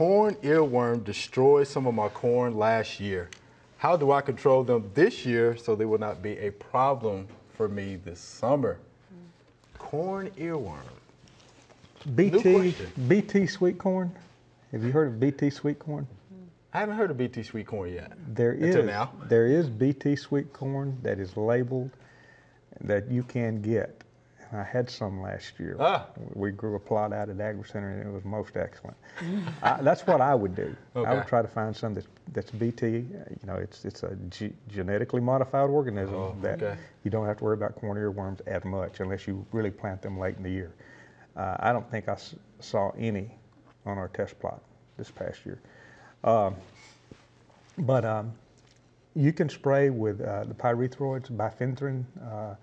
corn earworm destroyed some of my corn last year. How do I control them this year so they will not be a problem for me this summer? Corn earworm. BT. BT sweet corn. Have you heard of BT sweet corn? I haven't heard of BT sweet corn yet. There is there is BT sweet corn that is labeled that you can get. I had some last year. Ah. We grew a plot out at Agricenter and it was most excellent. I, that's what I would do. I would try to find some that's, that's BT. uh, You know, it's it's a ge- genetically modified organism Oh, that okay. you don't have to worry about corn earworms as much unless you really plant them late in the year. Uh, I don't think I s- saw any on our test plot this past year. Um, but um, you can spray with uh, the pyrethroids, bifenthrin. Uh,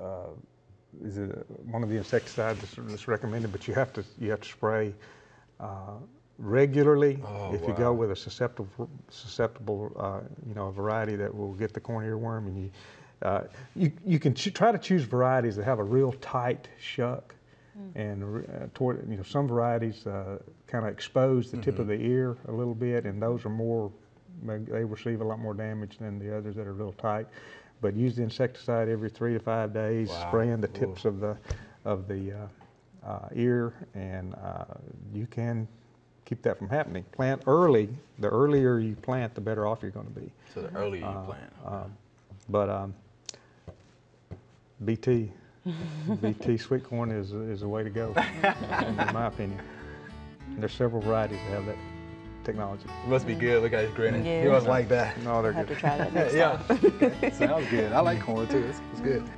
uh, is it one of the insecticides that's, that's recommended? But you have to you have to spray uh, regularly. Oh, if you go with a susceptible susceptible uh, you know variety that will get the corn earworm, and you uh, you you can ch- try to choose varieties that have a real tight shuck. And uh, toward you know some varieties uh, kind of expose the tip of the ear a little bit, and those are more they they receive a lot more damage than the others that are real tight. But use the insecticide every three to five days, Wow. spraying the Ooh. tips of the of the uh, uh, ear, and uh, you can keep that from happening. Plant early. The earlier you plant, the better off you're going to be. So the earlier you Uh, plant. um, but um, BT, BT sweet corn is is the way to go, in my opinion. There's several varieties that have that technology. It must be good. Look at his grinning. He Yeah. must like that. No, they're have good. to try that next yeah. time. Sounds good. I like corn too. It's, it's good.